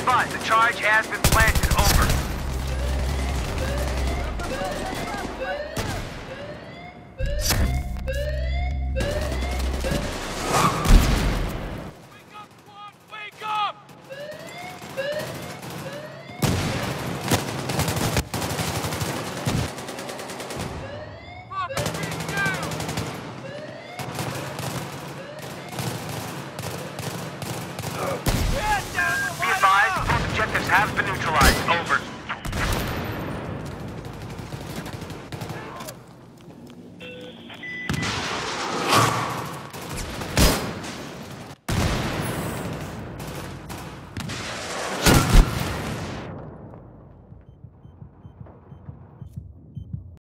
advised, the charge has been planted. Over. Have been neutralized.